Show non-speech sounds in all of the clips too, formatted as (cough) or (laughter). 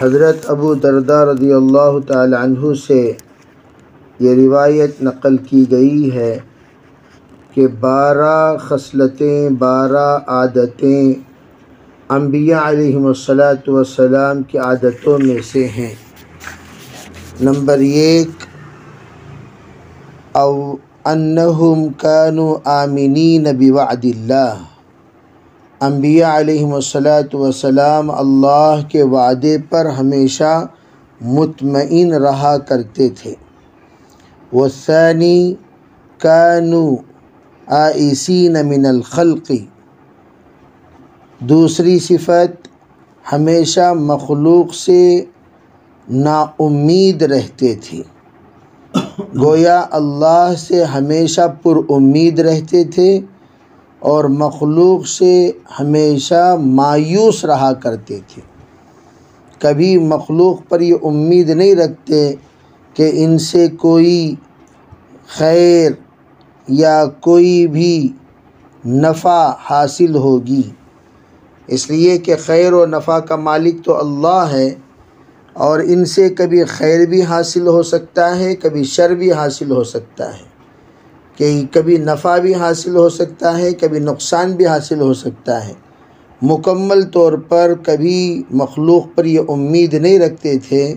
हज़रत अबू दरदा रदी अल्लाह तु से ये रिवायत नकल की गई है कि बारह खसलतें, बारह आदतें अम्बिया वसलाम की आदतों में से हैं। नंबर एक अव अन्नहुम कानु आमिनीन बिवादिल्लाह अम्बिया वसलाम अल्लाह के वादे पर हमेशा मुतमिन रहा करते थे। वसानी कानू आइसीन मिनल खल्क़ी। दूसरी सिफत, हमेशा मखलूक से नाउम्मीद रहते थे। गोया अल्लाह से हमेशा पुरुद रहते थे। और मखलूक से हमेशा मायूस रहा करते थे। कभी मखलूक पर ये उम्मीद नहीं रखते कि इनसे कोई खैर या कोई भी नफ़ा हासिल होगी। इसलिए कि खैर व नफ़ा का मालिक तो अल्लाह है और इनसे कभी खैर भी हासिल हो सकता है, कभी शर भी हासिल हो सकता है। कि कभी नफ़ा भी हासिल हो सकता है, कभी नुकसान भी हासिल हो सकता है। मुकम्मल तौर पर कभी मखलूक पर ये उम्मीद नहीं रखते थे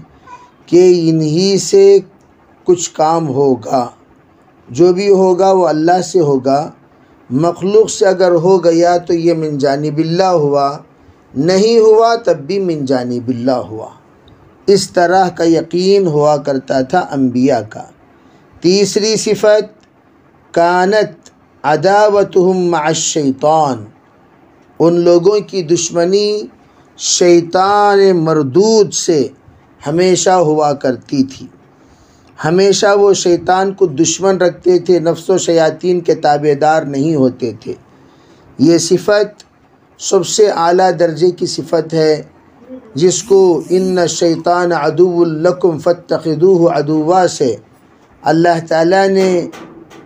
कि इन्हीं से कुछ काम होगा। जो भी होगा वो अल्लाह से होगा। मखलूक से अगर हो गया तो ये मिन बिल्ला हुआ। नहीं हुआ तब भी मिन बिल्ला हुआ। इस तरह का यकीन हुआ करता था अम्बिया का। तीसरी सिफत कानत अदावतुम शैतान। उन लोगों की दुश्मनी शैतान मरदूद से हमेशा हुआ करती थी। हमेशा वो शैतान को दुश्मन रखते थे, नफ्स शयातीन के ताबेदार नहीं होते थे। ये सिफत सबसे आला दर्जे की सिफत है, जिसको इन शैतान अदुल्लकुम फ़तखदूह अदुवा से अल्लाह ताला ने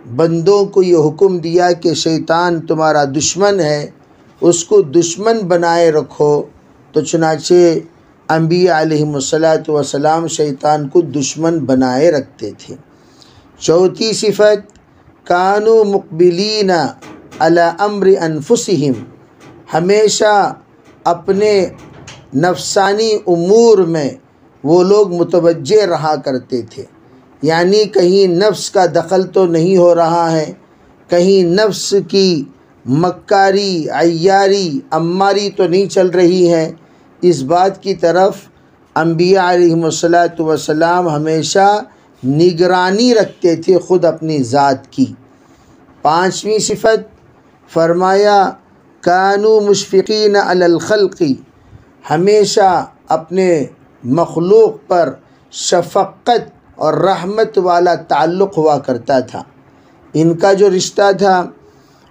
बंदों को ये हुक्म दिया कि शैतान तुम्हारा दुश्मन है, उसको दुश्मन बनाए रखो। तो चुनाचे अम्बिया वसलाम शैतान को दुश्मन बनाए रखते थे। चौथी सिफत, कानू मुकबिलीन अला अम्र अनफुसहिम। हमेशा अपने नफसानी उमूर में वो लोग मुतवजह रहा करते थे। यानी कहीं नफ्स का दखल तो नहीं हो रहा है, कहीं नफ्स की मक्कारी अयारी अम्मारी तो नहीं चल रही है। इस बात की तरफ़ अम्बिया वसलाम हमेशा निगरानी रखते थे ख़ुद अपनी ज़ात की। पाँचवीं सिफत फरमाया, कानू मुशफ़िन अलखल्क़ी हमेशा अपने मखलूक पर शफ़क़त और रहमत वाला ताल्लुक़ हुआ करता था। इनका जो रिश्ता था,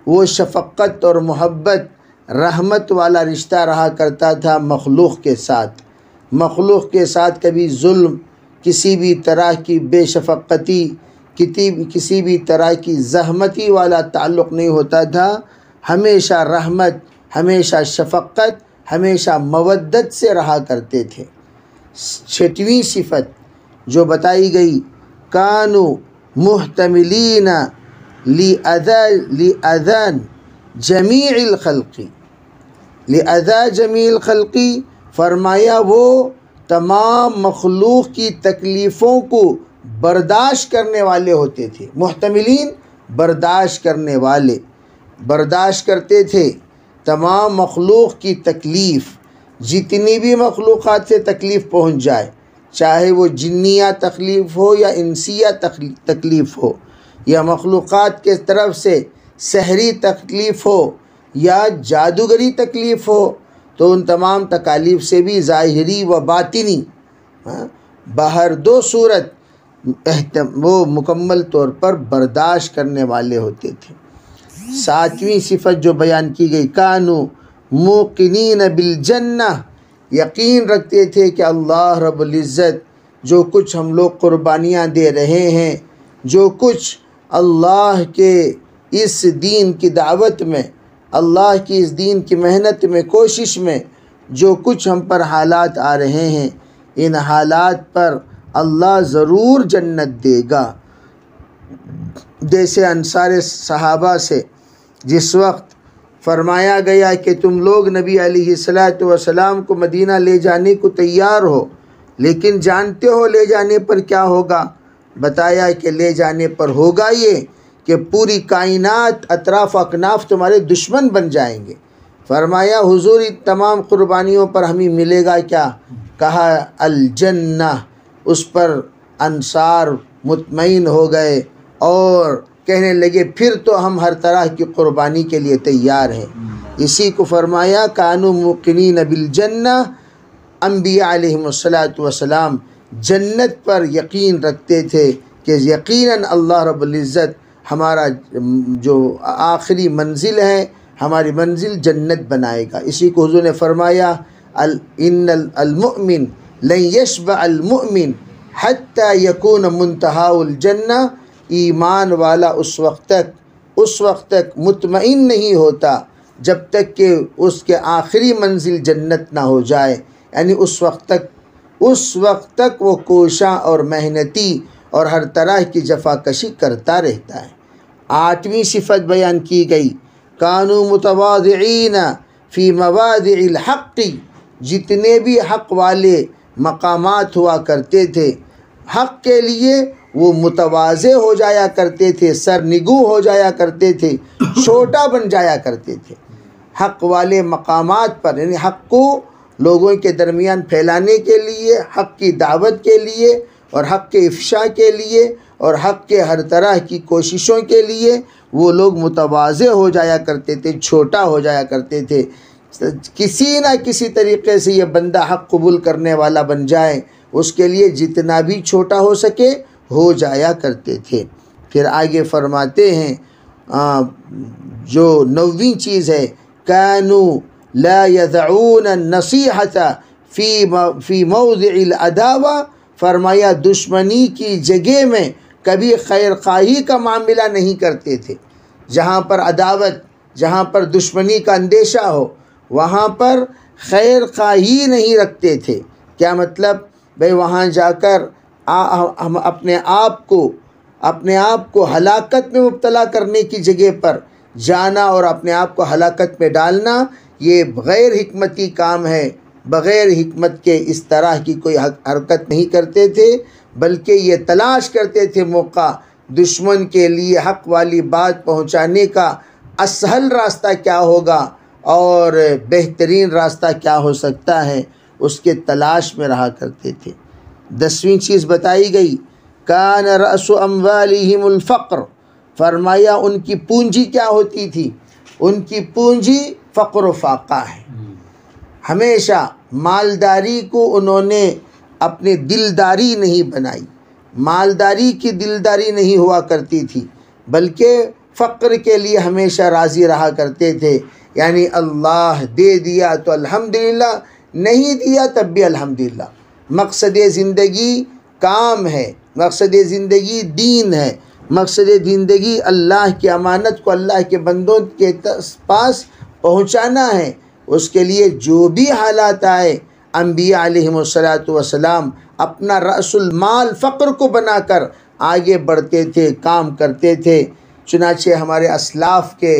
वो शफ़क़त और मोहब्बत, रहमत वाला रिश्ता रहा करता था मखलूक़ के साथ। मखलूक़ के साथ कभी जुल्म, किसी भी तरह की बेशफ़क़ती किसी किसी भी तरह की जहमती वाला ताल्लुक़ नहीं होता था। हमेशा रहमत, हमेशा शफ़क़त, हमेशा मवद्दत से रहा करते थे। छठवीं सिफत जो बताई गई, कानू मुहतमिलीन ली अदन जमील खल्क़ी। ली अदा जमील खल्क़ी, फरमाया वो, तमाम मखलूक की तकलीफ़ों को बर्दाश्त करने वाले होते थे। मुहतमिलीन, बर्दाश्त करने वाले। बर्दाश्त करते थे। तमाम मखलूक की तकलीफ़, जितनी भी मखलूक़ात से तकलीफ़ पहुँच जाए चाहे वो जिन्निया तकलीफ़ हो या इंसिया तकलीफ़ हो या मखलूक़ात के तरफ़ से शहरी तकलीफ़ हो या जादूगरी तकलीफ़ हो तो उन तमाम तकालीफ़ से भी ज़ाहरी व बातिनी हाँ, बाहर दो सूरत वो मुकम्मल तौर पर बर्दाश्त करने वाले होते थे। सातवीं सिफत जो बयान की गई कानू मुकिन बिलजन्ना यकीन रखते थे कि अल्लाह रब्ज़त जो कुछ हम लोग क़ुरबानियाँ दे रहे हैं, जो कुछ अल्लाह के इस दीन की दावत में, अल्लाह की इस दीन की मेहनत में, कोशिश में जो कुछ हम पर हालात आ रहे हैं, इन हालात पर अल्लाह ज़रूर जन्नत देगा। जैसे अनसार सहाबा से जिस वक्त फरमाया गया कि तुम लोग नबी सलाम को मदीना ले जाने को तैयार हो, लेकिन जानते हो ले जाने पर क्या होगा? बताया कि ले जाने पर होगा ये कि पूरी कायनात, अतराफ़ अकनाफ तुम्हारे दुश्मन बन जाएँगे। फरमाया, हुजूर तमाम क़ुरबानियों पर हमें मिलेगा क्या? कहा, अलजन्ना। उस पर अनसार मुतमिन हो गए और कहने लगे फिर तो हम हर तरह की क़ुरबानी के लिए तैयार हैं। इसी को फरमाया कानू मुकिन बिलजन्ना अम्बिया वसलाम जन्नत पर यकीन रखते थे कि यकीनन अल्लाह रब्ज़त हमारा जो आखिरी मंजिल है हमारी मंजिल जन्नत बनाएगा। इसी को हुजूर ने फरमाया अल इन अलमुमिन लशब अलमुमिन हत्ता यकून मुंतहाउलजन्ना ईमान वाला उस वक्त तक, उस वक्त तक मुतमिन नहीं होता जब तक कि उसके आखिरी मंजिल जन्नत ना हो जाए। यानी उस वक्त तक, उस वक्त तक वो कोशा और मेहनती और हर तरह की जफाकशी करता रहता है। आठवीं सिफत बयान की गई, कानू मुतवादीन फ़ी मवादी जितने भी हक़ वाले मकामात हुआ करते थे हक़ के लिए वो मुतवाज़े हो जाया करते थे सर निगू हो जाया करते थे, छोटा बन जाया करते थे। हक़ वाले मकामात पर, यानी हक़ को लोगों के दरमियान फैलाने के लिए, हक़ की दावत के लिए और हक़ के अफशा के लिए और हक़ के हर तरह की कोशिशों के लिए वो लोग मुतवाज़े हो जाया करते थे, छोटा हो जाया करते थे। किसी न किसी तरीके से ये बंदा हक़ कबूल करने वाला बन जाए उसके लिए जितना भी छोटा हो सके हो जाया करते थे। फिर आगे फरमाते हैं आ, जो नवी चीज़ है कानू ला यदऊन नसीहत फ़ी फ़ी अदावा फरमाया दुश्मनी की जगह में कभी खैर खाही का मामला नहीं करते थे। जहाँ पर अदावत जहाँ पर दुश्मनी का अंदेशा हो वहाँ पर खैर खाही नहीं रखते थे। क्या मतलब? भाई, वहाँ जाकर हम अपने आप को, अपने आप को हलाकत में मुबतला करने की जगह पर जाना और अपने आप को हलाकत में डालना, ये गैर हमती काम है। बग़ैर हमत के इस तरह की कोई हरकत नहीं करते थे, बल्कि ये तलाश करते थे मौका दुश्मन के लिए हक वाली बात पहुँचाने का, असहल रास्ता क्या होगा और बेहतरीन रास्ता क्या हो सकता है। उसके तलाश में रहा करते थे। दसवीं चीज़ बताई गई, कान रस अम्वालफ़्र फरमाया, उनकी पूंजी क्या होती थी? उनकी पूंजी फ़क्र फाका है। हमेशा मालदारी को उन्होंने अपने दिलदारी नहीं बनाई। मालदारी की दिलदारी नहीं हुआ करती थी, बल्कि फ़क्र के लिए हमेशा राज़ी रहा करते थे। यानी अल्लाह दे दिया तो अल्हम्दुलिल्लाह नहीं दिया तब भी अल्हम्दुलिल्लाह। मकसद ज़िंदगी काम है मकसद ज़िंदगी दीन है मकसद ज़िंदगी अल्लाह की अमानत को अल्लाह के बंदों के पास पहुँचाना है। उसके लिए जो भी हालात आए अम्बिया वसलाम अपना रसुलमाल फ़क्र को बनाकर आगे बढ़ते थे काम करते थे। चुनाचे हमारे असलाफ के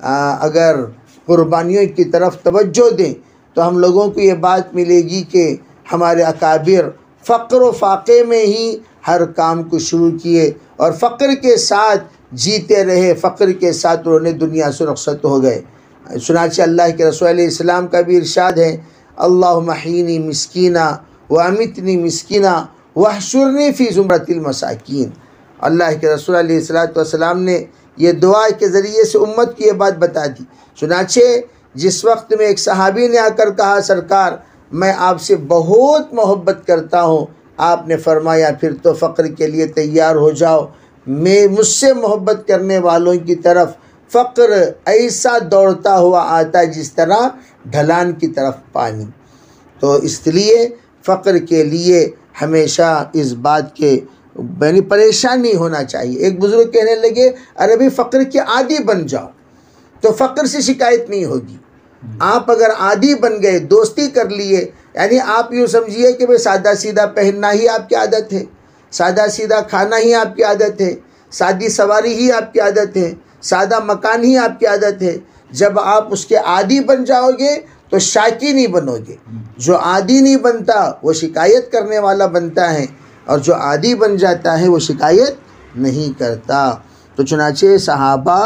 आ, अगर क़ुरबानियों की तरफ़ तवज्जो दें तो हम लोगों को ये बात मिलेगी कि हमारे अकाबिर फ़क्र फ़ाक़े में ही हर काम को शुरू किए और फ़क्र के साथ जीते रहे, फ़क्र के साथ उन्होंने दुनिया से रखसत हो गए। सुनाचे अल्लाह के रसूल इस्लाम का भी इरशाद है अल्लाह महीनी मस्किना व अमितनी मस्किना वहशुरनी फ़ी ज़ुमरतमसाकिन अल्लाह के रसूल सलाम ने यह दुआ के ज़रिए से उम्मत की ये बात बता दी। सुनाचे जिस वक्त में एक सहाबी ने आकर कहा, सरकार, मैं आपसे बहुत मोहब्बत करता हूँ। आपने फरमाया, फिर तो फ़क्र के लिए तैयार हो जाओ। मैं मुझसे मोहब्बत करने वालों की तरफ़ फ़क्र ऐसा दौड़ता हुआ आता है जिस तरह ढलान की तरफ़ पानी। तो इसलिए फ़क्र के लिए हमेशा इस बात के, यानी परेशान नहीं होना चाहिए। एक बुज़ुर्ग कहने लगे, अरे भी फ़क्र के आदि बन जाओ। तो फ़क्र से शिकायत नहीं होगी। आप अगर आदि बन गए, दोस्ती कर लिए, यानी आप यूँ समझिए कि भाई सादा सीधा पहनना ही आपकी आदत है सादा सीधा खाना ही आपकी आदत है, सादी सवारी ही आपकी आदत है, सादा मकान ही आपकी आदत है, जब आप उसके आदि बन जाओगे तो शाकी नहीं बनोगे। जो आदि नहीं बनता, वो शिकायत करने वाला बनता है, और जो आदि बन जाता है, वो शिकायत नहीं करता। तो चुनाचे सहाबा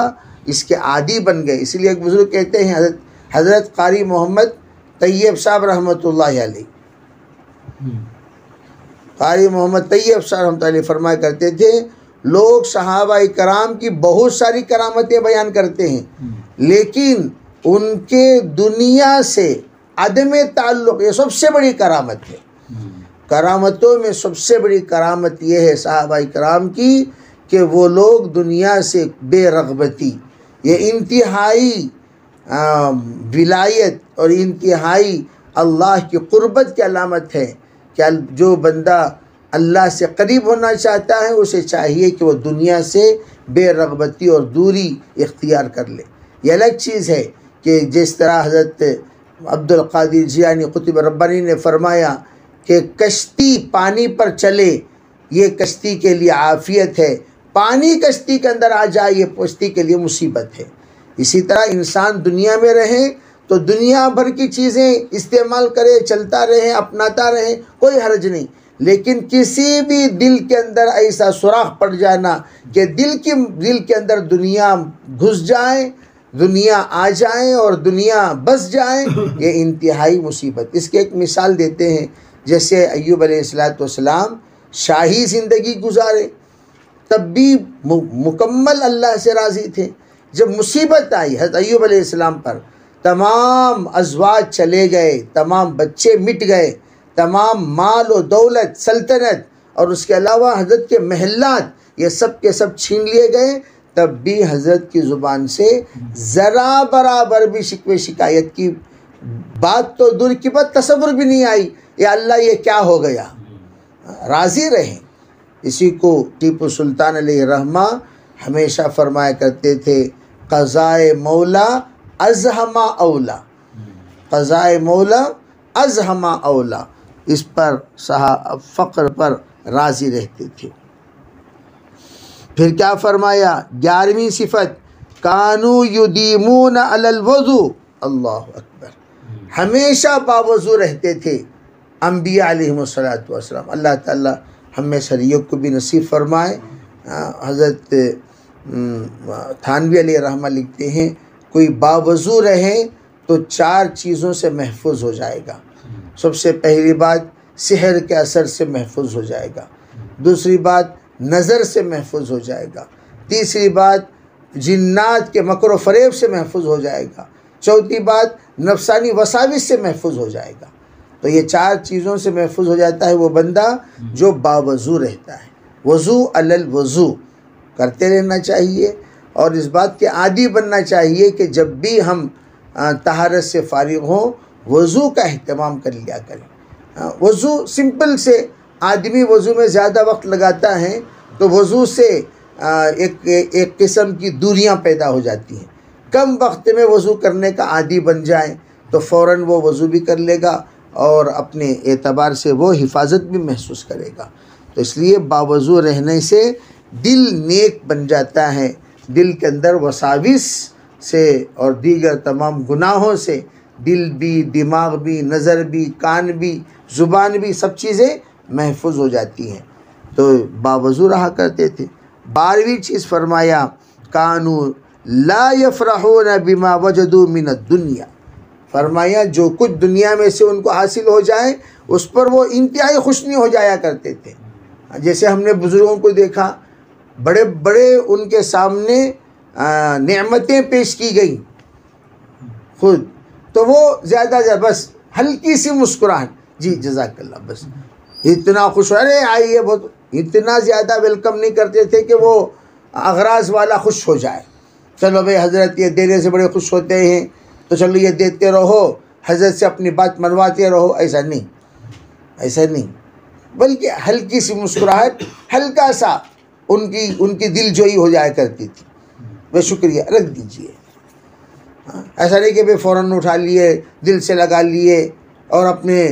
इसके आदि बन गए। इसलिए एक बुज़ुर्ग कहते हैं, हज़रत हज़रत कारी मोहम्मद तैयब साहब रहमत कारी मोहम्मद तैयब साहब रहमत फरमाया करते थे, लोग सहाबा कराम की बहुत सारी करामतें बयान करते हैं, लेकिन उनके दुनिया से अदम ताल्लुक़ ये सबसे बड़ी करामत है। करामतों में सबसे बड़ी करामत यह है साहबा कराम की कि वो लोग दुनिया से बेरगबती, ये इंतहाई विलायत और इंतहाई अल्लाह की क़ुरबत की अलामत है। क्या जो बंदा अल्लाह से करीब होना चाहता है, उसे चाहिए कि वह दुनिया से बेरगबती और दूरी इख्तियार कर ले। ये अलग चीज़ है कि जिस तरह हज़रत अब्दुल कादिर जियानी कुतुब रब्बानी ने फरमाया कि कश्ती पानी पर चले, ये कश्ती के लिए आफियत है। पानी कश्ती के अंदर आ जाए, ये कश्ती के लिए मुसीबत है। इसी तरह इंसान दुनिया में रहे तो दुनिया भर की चीज़ें इस्तेमाल करे, चलता रहे, अपनाता रहे, कोई हर्ज नहीं। लेकिन किसी भी दिल के अंदर ऐसा सुराख पड़ जाना कि दिल की, दिल के अंदर दुनिया घुस जाए, दुनिया आ जाए और दुनिया बस जाए, ये इंतहाई मुसीबत। इसके एक मिसाल देते हैं, जैसे अयूब सलाम शाही ज़िंदगी गुजारे, तब भी मुकम्मल अल्लाह से राज़ी थे। जब मुसीबत आई, हज़रत अयूब पर, तमाम अजवाज चले गए, तमाम बच्चे मिट गए, तमाम माल व दौलत, सल्तनत और उसके अलावा हज़रत के महलात, ये सब के सब छीन लिए गए। तब भी हज़रत की ज़ुबान से ज़रा बराबर भी शिकवे शिकायत की बात तो दूर की बात तस्वुर भी नहीं आई, या अल्लाह, ये क्या हो गया? राज़ी रहें। इसी को टीपू सुल्तान रहमा हमेशा फरमाया करते थे कज़ाए मौला अजहमा अवला कज़ाए मौला अजहमा अवला इस पर सहा फ़क्र पर राज़ी रहते थे। फिर क्या फरमाया? ग्यारहवीं सिफत। कानू युदीमून अलवज़ू अल्लाह अकबर। हमेशा बावजू रहते थे अम्बिया वसलाम अल्लाह ताला हमें शरीय को भी नसीब फरमाए। हज़रत थानवी अली रहमा लिखते हैं कोई बावजू रहे तो चार चीज़ों से महफूज हो जाएगा। सबसे पहली बात शहर के असर से महफूज हो जाएगा। दूसरी बात नज़र से महफूज हो जाएगा। तीसरी बात जिन्नात के मकर फ़रेब से महफूज हो जाएगा। चौथी बात नफसानी वसाविस से महफूज हो जाएगा। तो ये चार चीज़ों से महफूज हो जाता है वो बंदा जो बावजू रहता है। वज़ू अलल वज़ू। करते रहना चाहिए और इस बात के आदि बनना चाहिए कि जब भी हम तहारत से फारिग हों, वज़ू का अहतमाम कर लिया करें। वज़ू सिंपल से, आदमी वज़ू में ज़्यादा वक्त लगाता है तो वज़ू से एक एक किस्म की दूरियाँ पैदा हो जाती हैं। कम वक्त में वज़ू करने का आदि बन जाए तो फ़ौर वो वज़ू भी कर लेगा और अपने एतबार से वो हिफाजत भी महसूस करेगा। तो इसलिए बावजू रहने से दिल नेक बन जाता है। दिल के अंदर वसाविस से और दीगर तमाम गुनाहों से। दिल भी, दिमाग भी, नज़र भी, कान भी, ज़ुबान भी सब चीज़ें महफूज हो जाती हैं। तो बावजू रहा करते थे। बारहवीं चीज़ फरमाया, कानू ला न बिमा वजदू मिन दुनिया। फरमाया, जो कुछ दुनिया में से उनको हासिल हो जाए, उस पर वो इंतहाई खुश नहीं हो जाया करते थे। जैसे हमने बुज़ुर्गों को देखा बड़े बड़े उनके सामने नेमतें पेश की गई। खुद। तो वो ज़्यादा बस हल्की सी मुस्कुराहट। जी जजाकल्ला बस। इतना खुश, अरे आइए बहुत, इतना ज़्यादा वेलकम नहीं करते थे कि वो अगराज वाला खुश हो जाए। चलो भाई, हज़रत ये देने से बड़े खुश होते हैं तो चलो ये देते रहो, हज़रत से अपनी बात मनवाते रहो, ऐसा नहीं ऐसा नहीं। बल्कि हल्की सी मुस्कुराहट, हल्का सा उनकी उनकी दिल जोई हो जाया करती थी। वे शुक्रिया रख दीजिए। हाँ, ऐसा नहीं कि भाई फ़ौरन उठा लिए दिल से लगा लिए और अपने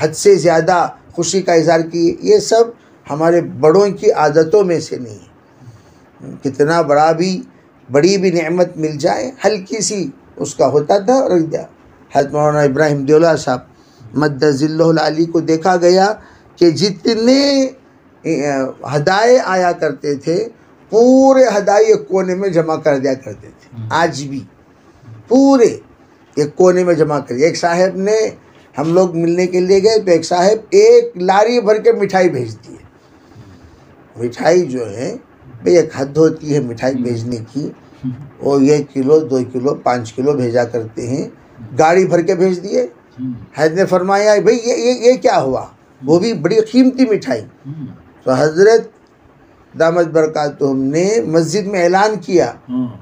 हद से ज़्यादा खुशी का इजहार किए। ये सब हमारे बड़ों की आदतों में से नहीं है। कितना बड़ा भी बड़ी भी नेमत मिल जाए हल्की सी उसका होता था रख दिया मौलाना इब्राहिम दौला साहब मद्दिल्ली को देखा गया कि जितने हदाए आया करते थे पूरे हदाई एक कोने में जमा कर दिया करते थे आज भी। पूरे एक कोने में जमा कर दिया। एक साहब ने हम लोग मिलने के लिए गए तो एक साहब एक लारी भर के मिठाई भेज दिए। मिठाई जो है भाई एक हद होती है मिठाई भेजने की। वो एक किलो दो किलो पाँच किलो भेजा करते हैं। गाड़ी भर के भेज दिए। हैद ने फरमाया भाई ये ये ये क्या हुआ? वो भी बड़ी कीमती मिठाई। तो हज़रत दामद बरकत हमने मस्जिद में ऐलान किया।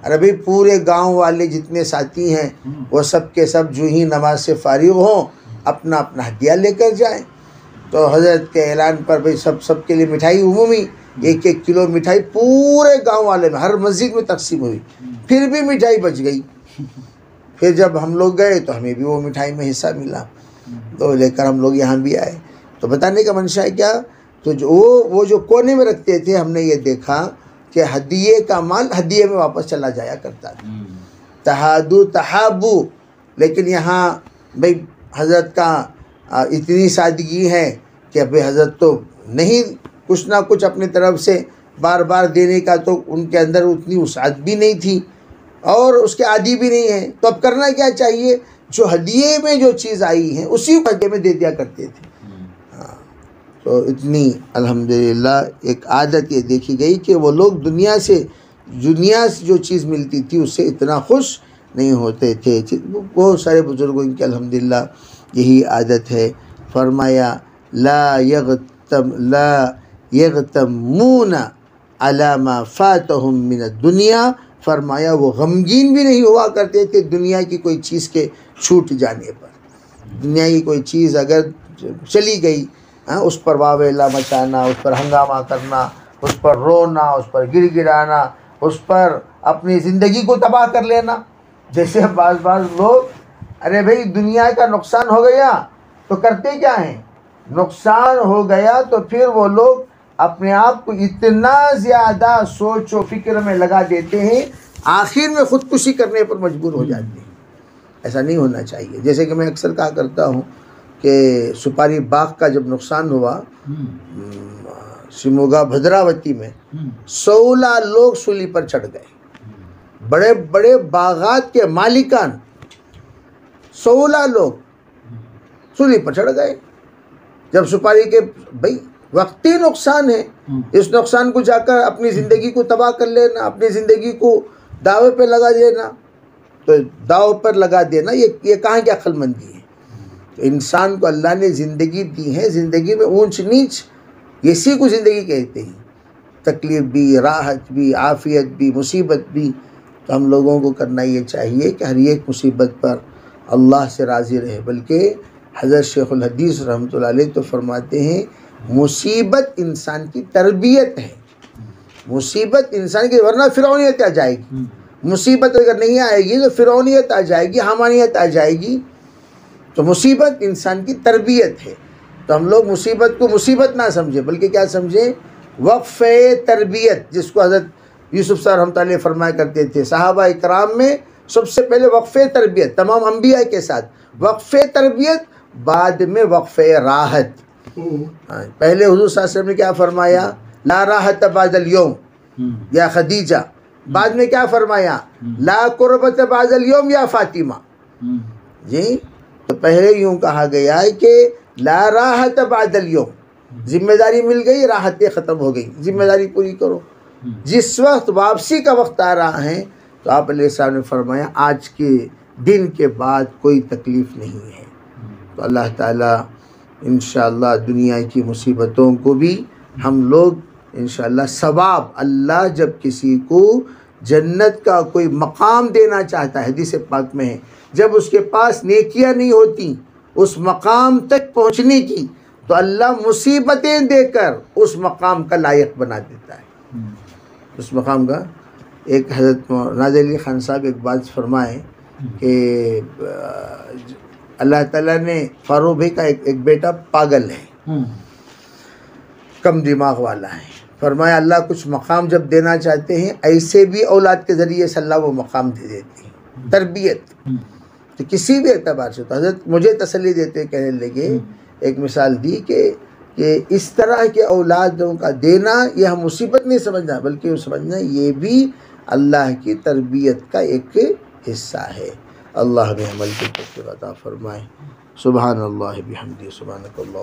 अरे भाई पूरे गाँव वाले जितने साथी हैं वो सब के सब जो ही नमाज़ से फारिग हों अपना अपना हदिया लेकर जाएँ। तो हज़रत के ऐलान पर भाई सब सब के लिए मिठाई उमूमी एक एक किलो मिठाई पूरे गाँव वाले में हर मस्जिद में तकसीम हुई। फिर भी मिठाई बच गई। (laughs) फिर जब हम लोग गए तो हमें भी वो मिठाई में हिस्सा मिला। तो लेकर हम लोग यहाँ भी आए। तो बताने का मंशा है क्या? तो जो वो वो जो कोने में रखते थे हमने ये देखा कि हदिये का माल हदिये में वापस चला जाया करता था। तहादु तहाबू। लेकिन यहाँ भाई हज़रत का इतनी सादगी है कि अभी हज़रत तो नहीं कुछ ना कुछ अपनी तरफ़ से बार बार देने का तो उनके अंदर उतनी उसाद भी नहीं थी और उसके आदि भी नहीं है। तो अब करना क्या चाहिए? जो हदिये में जो चीज़ आई है उसी हदिये में दे दिया करते थे। तो इतनी, अल्हम्दुलिल्लाह, एक आदत ये देखी गई कि वो लोग दुनिया से दुनिया से जो चीज़ मिलती थी, उससे इतना खुश नहीं होते थे। बहुत सारे बुज़ुर्गों की अल्हम्दुलिल्लाह, यही आदत है। फरमाया, ला यगतम, ला यगतमून अलामा फ़ातहम मिन दुनिया। फरमाया, वो गमगीन भी नहीं हुआ करते थे दुनिया की कोई चीज़ के छूट जाने पर। दुनिया की कोई चीज़ अगर चली गई हाँ उस पर वावेला मचाना, उस पर हंगामा करना, उस पर रोना, उस पर गिर गिराना उस पर अपनी ज़िंदगी को तबाह कर लेना। जैसे बाज बाज लोग, अरे भाई, दुनिया का नुकसान हो गया तो करते क्या हैं? नुकसान हो गया तो फिर वो लोग अपने आप को इतना ज़्यादा सोच व फ़िक्र में लगा देते हैं, आखिर में ख़ुदकुशी करने पर मजबूर हो जाते हैं। ऐसा नहीं होना चाहिए। जैसे कि मैं अक्सर कहा करता हूँ कि सुपारी बाग का जब नुकसान हुआ शिमोगा भद्रावती में सोलह लोग सूली पर चढ़ गए। बड़े बड़े बागात के मालिकान सोलह लोग सूली पर चढ़ गए। जब सुपारी के भाई वक्ती नुकसान है। इस नुकसान को जाकर अपनी ज़िंदगी को तबाह कर लेना अपनी ज़िंदगी को दावे पे लगा देना। तो दाव पर लगा देना ये ये कहाँ की अक्लमंदी है? तो इंसान को अल्लाह ने ज़िंदगी दी है ज़िंदगी में ऊंच नीच इसी को ज़िंदगी कहते हैं। तकलीफ़ भी राहत भी आफ़ियत भी मुसीबत भी तो हम लोगों को करना ये चाहिए कि हर एक मुसीबत पर अल्लाह से राज़ी रहे। बल्कि हज़रत शेख़ुल हदीस रहमत तो फरमाते हैं मुसीबत इंसान की तरबियत है। मुसीबत इंसान की वरना फ़िरौनीत आ जाएगी। मुसीबत अगर नहीं आएगी तो फ़िरौनीत आ जाएगी हमानियत आ जाएगी। तो मुसीबत इंसान की तरबियत है। तो हम लोग मुसीबत को मुसीबत ना समझें बल्कि क्या समझें? वक्फ़ तरबियत जिसको हज़रत यूसुफ सर हम फरमाया करते थे। साहबा इकराम में सबसे पहले वक्फ़ तरबियत तमाम अम्बिया के साथ। वक्फ़ तरबियत बाद में वक्फ़ राहत। हाँ, पहले हजूर शास्त्र ने क्या फरमाया? ला राहत बादल योम। या खदीजा। बाद में क्या फरमाया? ला कुर्बत बादल योम या फातिमा। जी? तो पहले यूँ कहा गया है कि ला राहत बादल योम। ज़िम्मेदारी मिल गई राहतें ख़त्म हो गई। ज़िम्मेदारी पूरी करो। जिस वक्त वापसी का वक्त आ रहा है तो आप साहब ने फरमाया आज के दिन के बाद कोई तकलीफ़ नहीं है। तो अल्लाह ताला इन दुनिया की मुसीबतों को भी हम लोग इन सवाब अल्लाह जब किसी को जन्नत का कोई मकाम देना चाहता है हदीस पाक में है। जब उसके पास नेकियाँ नहीं होती उस मकाम तक पहुँचने की तो अल्लाह मुसीबतें देकर उस मकाम का लायक बना देता है। उस मकाम का एक हज़रत नाज अली खान साहब एक बात फरमाए कि अल्लाह ताला ने भाई का एक, एक बेटा पागल है। कम दिमाग वाला है। फरमाया, अल्लाह कुछ मकाम जब देना चाहते हैं, ऐसे भी औलाद के ज़रिए से अल्लाह वो मकाम दे देती है। तरबियत। तो किसी भी एतबार से तो हज़रत मुझे तसली देते कहने लगे, एक मिसाल दी कि कि इस तरह के औलादों का देना, यह हम मुसीबत नहीं समझना, बल्कि वो समझना, ये भी अल्लाह की तरबियत का एक हिस्सा है। अल्लाह हमें अमल की अता फरमाए। सुबहान अल्लाह बिहमदी सुबहानक अल्लाह